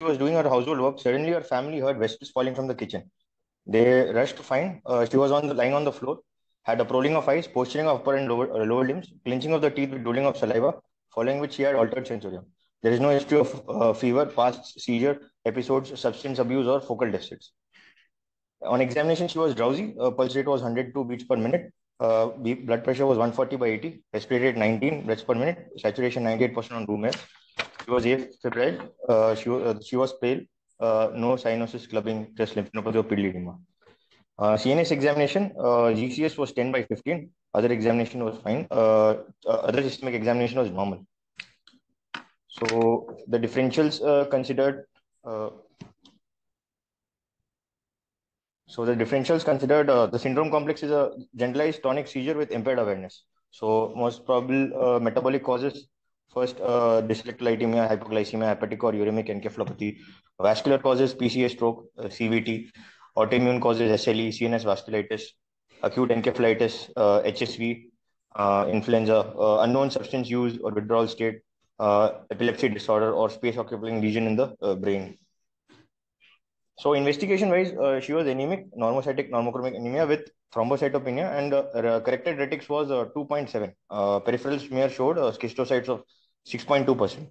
was doing her household work, suddenly her family heard vessels falling from the kitchen. They rushed to find uh, she was on the lying on the floor, had a prolling of eyes, posturing of upper and lower, uh, lower limbs, clenching of the teeth with drooling of saliva, following which she had altered sensorium. There is no history of uh, fever, past seizure episodes, substance abuse, or focal deficits. On examination, she was drowsy. Pulse rate was 102 beats per minute. Uh, blood pressure was 140 by 80. Respiratory rate 19 breaths per minute. Saturation 98% on room air. She was afebrile. Uh, she, uh, she was pale. Uh, no cyanosis, clubbing, chest lymphadenopathy, or pedal Uh, CNS examination, uh, GCS was 10 by 15. Other examination was fine. Uh, uh, other systemic examination was normal. So the differentials uh, considered uh, so the differentials considered the syndrome complex is a generalized tonic seizure with impaired awareness. So most probable metabolic causes first uh, dyslipidemia, hypoglycemia, hepatic or uremic encephalopathy, vascular causes PCA stroke, uh, CVT, autoimmune causes SLE, CNS vasculitis, acute encephalitis, uh, HSV, uh, influenza, uh, unknown substance use or withdrawal state, uh, epilepsy disorder or space occupying lesion in the brain. So investigation wise, uh, she was anemic, normocytic, normochromic anemia with thrombocytopenia and uh, corrected retics was uh, 2.7. Uh, peripheral smear showed schistocytes of 6.2%.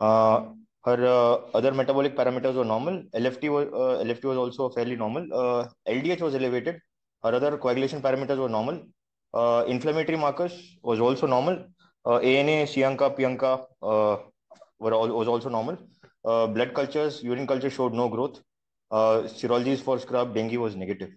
Uh, her uh, other metabolic parameters were normal. LFT was, uh, LFT was also fairly normal. Uh, LDH was elevated. Her other coagulation parameters were normal. Uh, inflammatory markers was also normal. Uh, ANA, Cianca, Pianca uh, were all, was also normal. Uh, blood cultures, urine culture showed no growth. Uh, serologies for scrub, dengue was negative.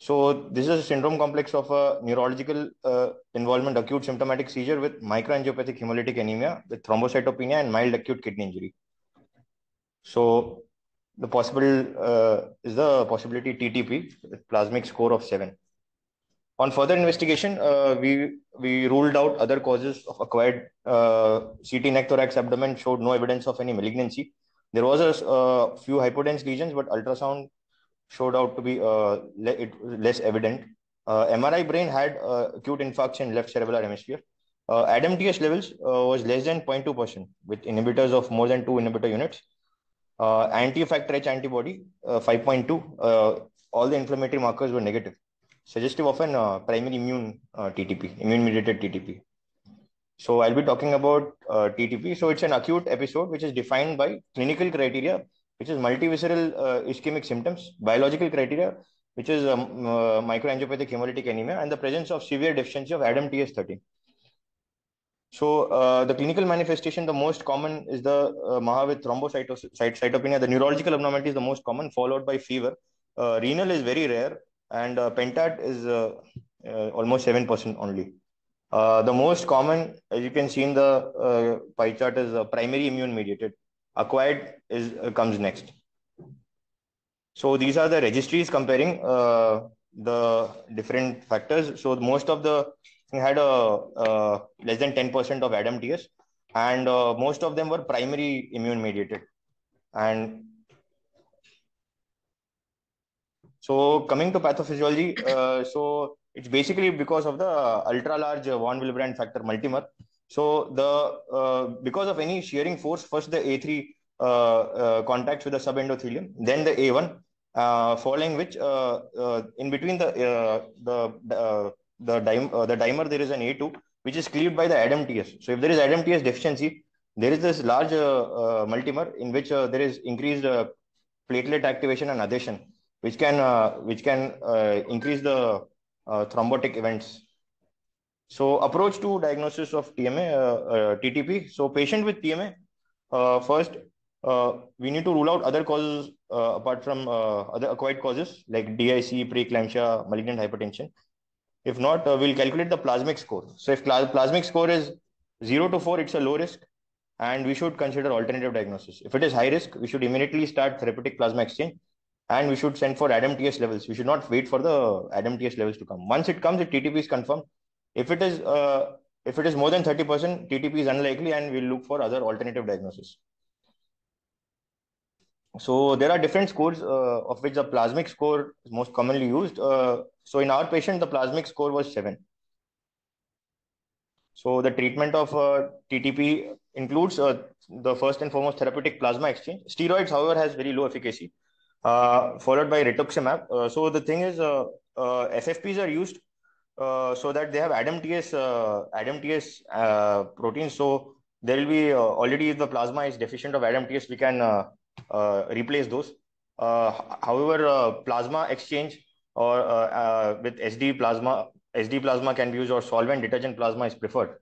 So this is a syndrome complex of a neurological uh, involvement, acute symptomatic seizure with microangiopathic hemolytic anemia with thrombocytopenia and mild acute kidney injury. So the possible uh, is the possibility TTP with plasmic score of seven. On further investigation, uh, we we ruled out other causes of acquired uh, CT neck thorax abdomen showed no evidence of any malignancy. There was a uh, few hypodense lesions, but ultrasound showed out to be uh, le less evident. Uh, MRI brain had uh, acute infarction in left cerebral hemisphere. Uh, levels uh, was less than 0.2% with inhibitors of more than two inhibitor units. Uh, anti-factor H antibody, 5.2. all the inflammatory markers were negative, suggestive of an primary immune TTP, immune-mediated TTP. So I'll be talking about TTP. So it's an acute episode which is defined by clinical criteria which is multivisceral uh, ischemic symptoms, biological criteria, which is um, uh, microangiopathic hemolytic anemia, and the presence of severe deficiency of ADAMTS13. So uh, the clinical manifestation, the most common is the uh, MAHA with thrombocytopenia. The neurological abnormality is the most common, followed by fever. Uh, renal is very rare, and uh, pentad is uh, uh, almost 7% only. the most common, as you can see in the pie chart, is primary immune mediated acquired is uh, comes next. So these are the registries comparing uh, the different factors. So most of the had a uh, less than 10% of ADAMTS and uh, most of them were primary immune mediated. And so coming to pathophysiology, uh, so it's basically because of the ultra large von Willebrand factor multimer so the uh, because of any shearing force, first the A3 uh, uh, contacts with the subendothelium, then the A1, uh, following which uh, uh, in between the the the, dim- the dimer there is an A2 which is cleaved by the ADAMTS. So if there is ADAMTS deficiency, there is this large multimer in which there is increased platelet activation and adhesion, which can which can increase the thrombotic events so approach to diagnosis of TMA, uh, uh, TTP. So patient with TMA, uh, first, uh, we need to rule out other causes apart from other acquired causes like DIC, preeclampsia, malignant hypertension. If not, we'll calculate the plasmic score. So if plasmic score is 0 to 4, it's a low risk and we should consider alternative diagnosis. If it is high risk, we should immediately start therapeutic plasma exchange and we should send for ADAMTS levels. We should not wait for the ADAMTS levels to come. Once it comes, if TTP is confirmed, if it is uh, if it is more than 30%, TTP is unlikely and we'll look for other alternative diagnosis. So there are different scores uh, of which the plasmic score is most commonly used. Uh, so in our patient, the plasmic score was 7. So the treatment of uh, TTP includes uh, the first and foremost therapeutic plasma exchange. Steroids, however, has very low efficacy, uh, followed by rituximab. Uh, so the thing is, FFPs are used so that they have ADAMTS, ADAMTS proteins. So there will be already if the plasma is deficient of ADAMTS, we can replace those. however, plasma exchange or with SD plasma SD plasma can be used or solvent detergent plasma is preferred.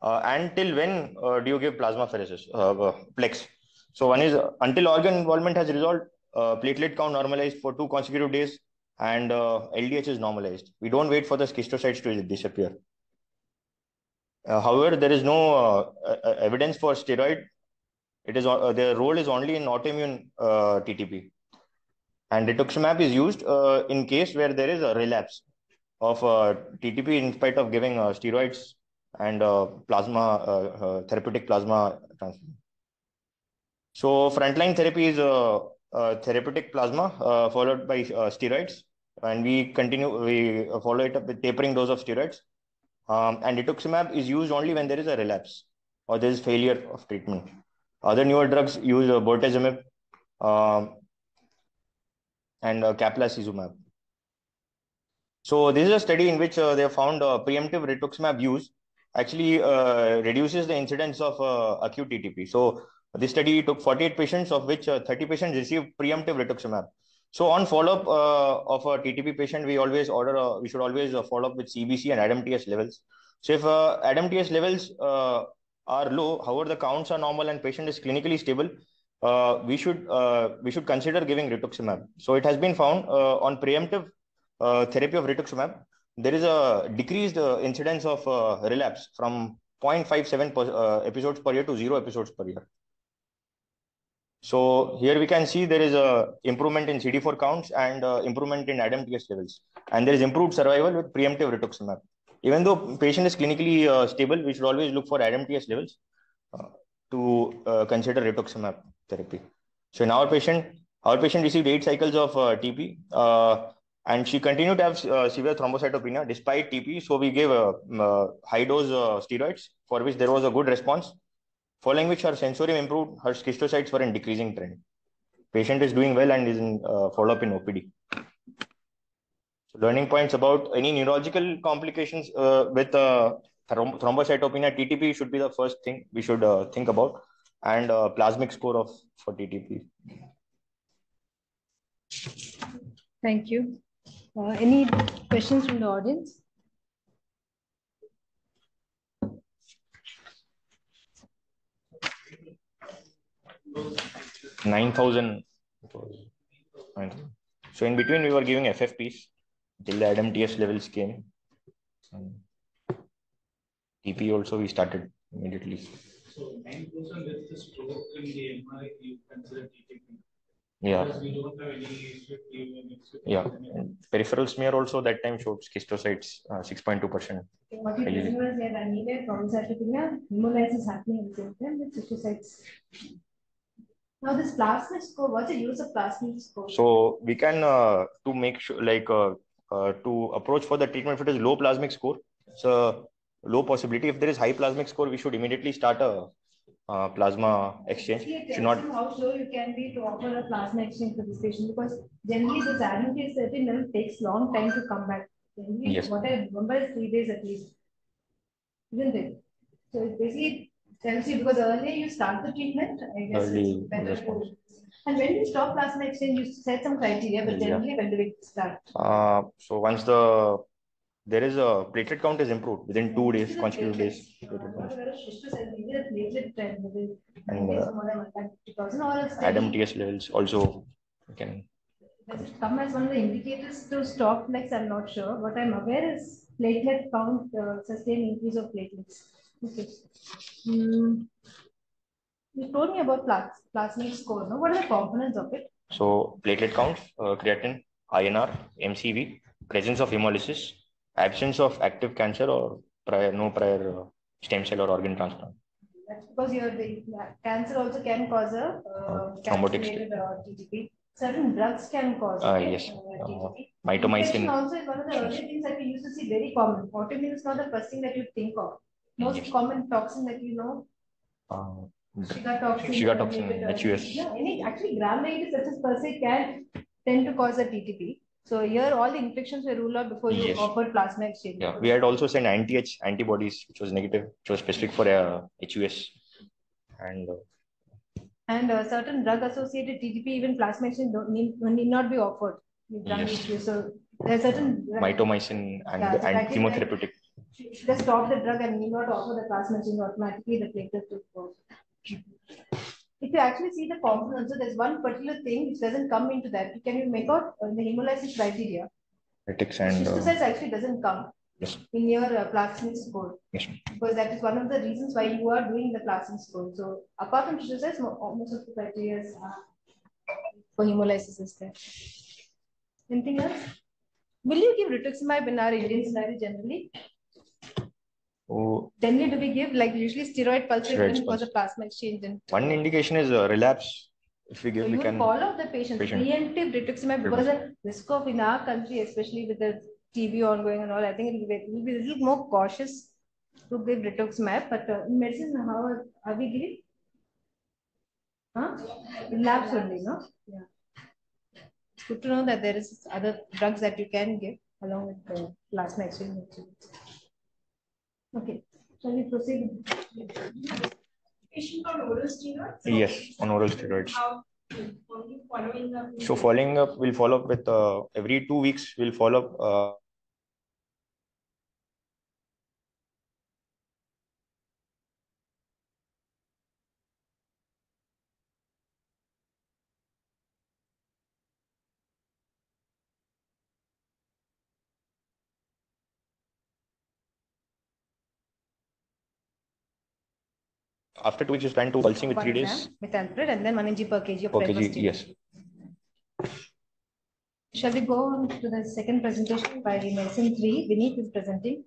Uh, until when uh, do you give plasmapheresis, uh, uh, plex? So one is uh, until organ involvement has resolved, uh, platelet count normalized for two consecutive days, and LDH is normalized. We don't wait for the schistocytes to disappear. however, there is no evidence for steroid. It is their role is only in autoimmune TTP, and rituximab is used in case where there is a relapse of uh, TTP in spite of giving uh, steroids and uh, plasma uh, uh, therapeutic plasma transfusion. So frontline therapy is uh, therapeutic plasma followed by steroids, and we continue we follow it up with tapering dose of steroids. Um, and rituximab is used only when there is a relapse or there is failure of treatment. Other newer drugs use uh, bortezomib um, and uh, caplacizumab. So this is a study in which uh, they found uh, preemptive rituximab use actually uh, reduces the incidence of uh, acute TTP. So this study took 48 patients, of which uh, 30 patients received preemptive rituximab. So on follow-up uh, of a TTP patient, we always order, we should always follow up with CBC and ADAMTS levels. So if ADAMTS levels are low, however the counts are normal and patient is clinically stable, we should we should consider giving rituximab. So it has been found on preemptive uh, therapy of rituximab, there is a decreased uh, incidence of uh, relapse from 0.57 per, uh, episodes per year to zero episodes per year. So here we can see there is a improvement in CD4 counts and uh, improvement in ADAMTS levels. And there is improved survival with preemptive rituximab. Even though patient is clinically uh, stable, we should always look for ADAMTS levels uh, to uh, consider rituximab therapy. So in our patient, our patient received eight cycles of uh, TP. Uh, and she continued to have severe thrombocytopenia despite TP. So we gave a, high dose steroids for which there was a good response, following which her sensorium improved, her schistocytes were in decreasing trend. Patient is doing well and is in uh, follow up in OPD. So learning points about any neurological complications uh, with uh, throm thrombocytopenia, TTP should be the first thing we should think about, and plasmic score of for TTP. Thank you. Uh, any questions from the audience? Nine thousand. So in between, we were giving FFPs till the ADAMTS levels came. TP also we started immediately. So nine thousand is the stroke in the MRI you consider TTP. Yeah. we don't have any yeah. And peripheral smear also that time showed schistocytes uh, 6.2%. What you did was you had anemia, thrombocytopenia, hemolysis happening at the same time with schistocytes. Now this plasma score, what's the use of plasma score? So we can uh, to make sure like uh, uh, to approach for the treatment if it is low plasmic score, it's a low possibility. If there is high plasmic score, we should immediately start a uh, plasma exchange. should not how sure you can be to offer a plasma exchange for this patient because generally this RNK certain level takes long time to come back. Generally, yes. what I remember is three days at least. Isn't it? So it basically tells you because earlier you start the treatment, I guess Early it's better response. to and when you stop plasma exchange, you set some criteria, but generally yeah. when do we start? Uh, so once the there is a platelet count is improved within two days, consecutive days. And uh, ADAMTS levels also can. Does it come as one of the indicators to stop PLEX? I'm not sure. What I'm aware is platelet count, uh, sustained increase of platelets. Okay. Mm. You told me about plas plasmic score. No? What are the components of it? So platelet count, uh, creatinine, INR, MCV, presence of hemolysis, absence of active cancer or prior no prior uh, stem cell or organ transplant. That's because your the cancer also can cause a uh, thrombotic uh, TTP. Certain drugs can cause uh, yes. Uh, TTP. Mitomycin. also is one of the early things that we used to see very common. Autoimmune is not the first thing that you think of. Most common toxin that you know, Uh, Shiga toxin. Shiga uh, toxin, HUS. Yeah, any, actually gram negative sepsis per se can tend to cause a TTP. So here all the infections were ruled out before you Yes. offered plasma exchange. yeah, we had also sent anti-H antibodies, which was negative, which was specific for uh, HUS. And uh, And uh, certain drug associated TTP, even plasma exchange don't need, need not be offered. with Yes. So there are certain. mitomycin and, Yeah, so and that is chemotherapeutic. Just stop the drug and need not offer the plasma exchange automatically, the platelets will go. If you actually see the components, so there's one particular thing which doesn't come into that. Can you make out uh, the hemolysis criteria? Ethics and uh, Schistocytes actually doesn't come yes, in your uh, plasmic score yes, because that is one of the reasons why you are doing the plasmic score. So apart from schistocytes, mo- almost of the criteria are for hemolysis is there. Anything else? Will you give rituximab in our Indian scenario generally? Oh, Then do we give like usually steroid pulse Steroid for the plasma exchange and one indication is uh, relapse. If we give, you we will can. follow the patient, patient. preemptive rituximab because the risk of in our country, especially with the TB ongoing and all, I think it will be, we'll be a little more cautious to give rituximab. But uh, in medicine, how are, are we giving? Huh? Labs only, no? Yeah. It's good to know that there is other drugs that you can give along with the plasma exchange. Okay, shall we proceed? patient on oral steroids? So Yes, on oral steroids. How, only following up? So following up, we'll follow up with uh, every two weeks. We'll follow up. Uh, after two weeks, we plan to pulsing with three days. gram methylpred and then one mg per kg of Okay, Precosteroid. yes. Shall we go on to the second presentation by medicine three? Vineet is presenting.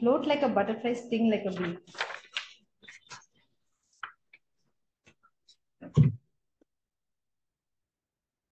Float like a butterfly, sting like a bee.